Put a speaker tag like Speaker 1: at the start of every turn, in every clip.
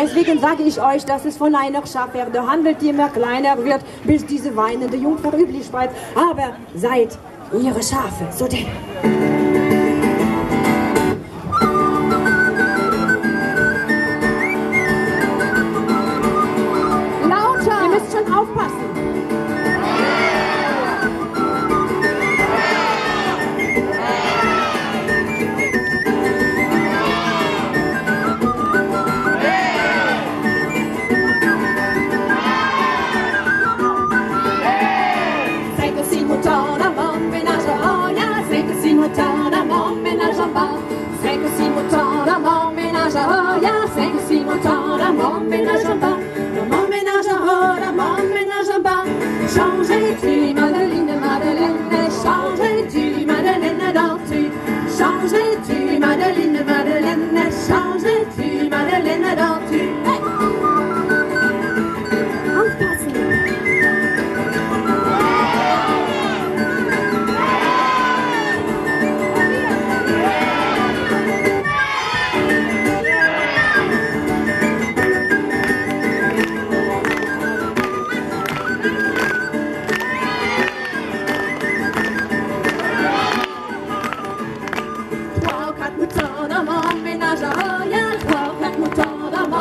Speaker 1: Deswegen sage ich euch, dass es von einer Schafherde handelt, die immer kleiner wird, bis diese weinende Jungfer üblich bleibt. Aber seid ihre Schafe, so denn.
Speaker 2: Mon ménage en bas. Cinq ou six moutons dans mon ménage, oh yeah. Cinq ou six moutons dans mon ménage en bas. Dans mon ménage en haut, dans mon ménage en bas. Changez-tu,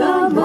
Speaker 2: Radha